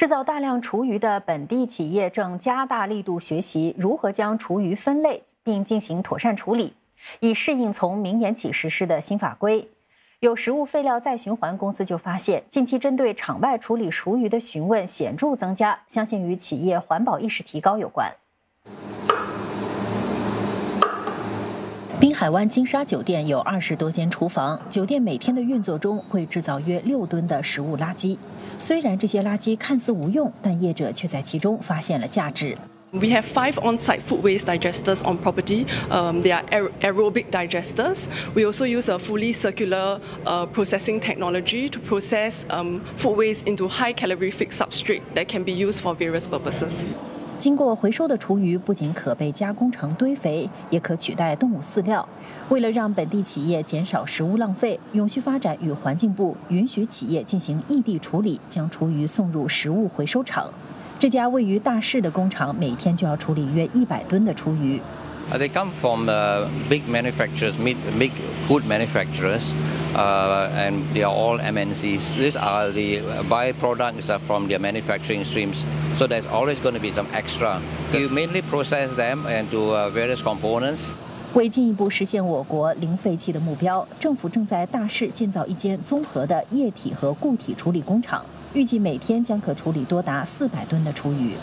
制造大量厨余的本地企业正加大力度学习如何将厨余分类并进行妥善处理，以适应从明年起实施的新法规。有食物废料再循环公司就发现，近期针对场外处理厨余的询问显著增加，相信与企业环保意识提高有关。滨海湾金沙酒店有二十多间厨房，酒店每天的运作中会制造约六吨的食物垃圾。虽然这些垃圾看似无用，但业者却在其中发现了价值。We have five on-site food waste digesters on property. Um, they are aerobic digesters. We also use a fully circular uh, processing technology to process um, food waste into high calorific substrate that can be used for various purposes. 经过回收的厨余不仅可被加工成堆肥，也可取代动物饲料。为了让本地企业减少食物浪费，永续发展与环境部允许企业进行异地处理，将厨余送入食物回收厂。这家位于大市的工厂每天就要处理约一百吨的厨余。They come from big manufacturers, big food manufacturers, uh, and they are all MNCs. These are the byproducts from their manufacturing streams. So there's always going to be some extra. You mainly process them into uh, various components. 为进一步实现我国零废弃的目标，政府正在大市建造一间综合的液体和固体处理工厂，预计每天将可处理多达四百吨的厨余。